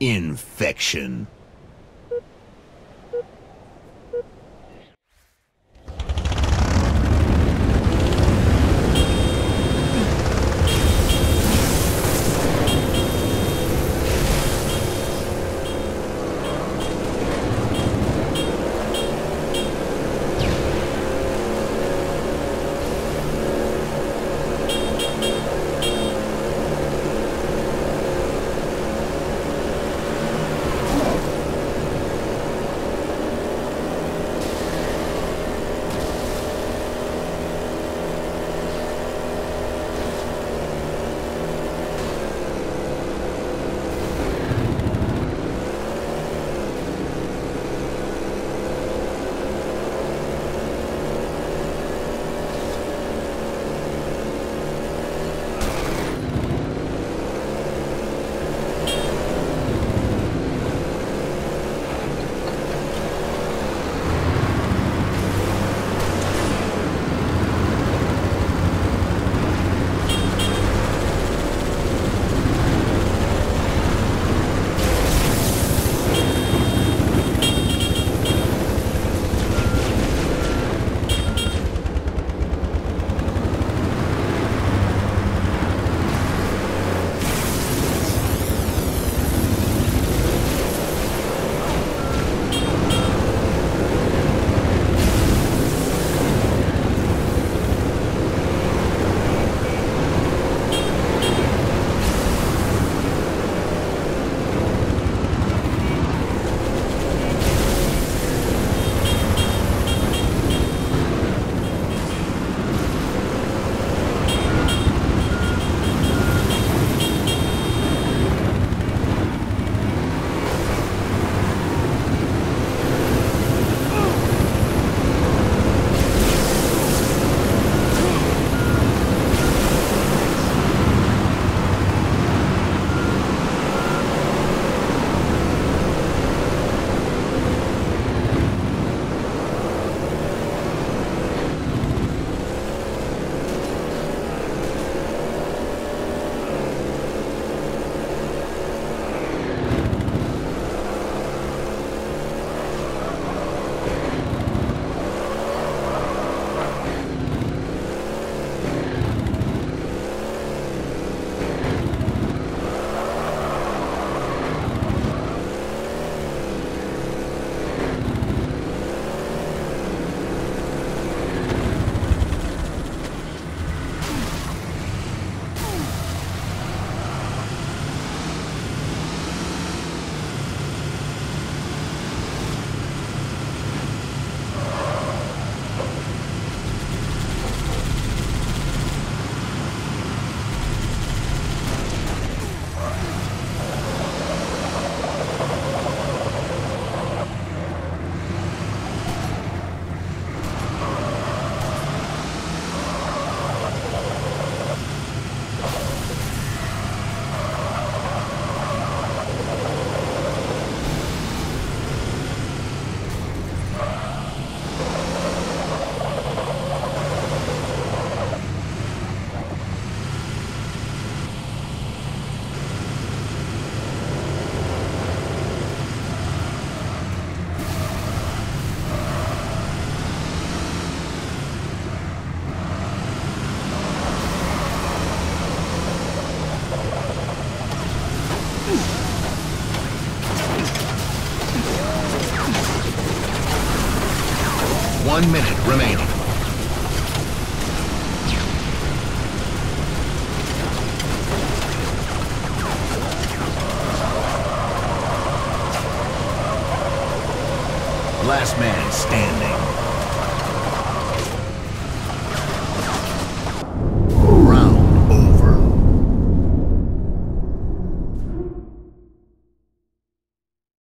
Infection. One minute remaining. Last man standing.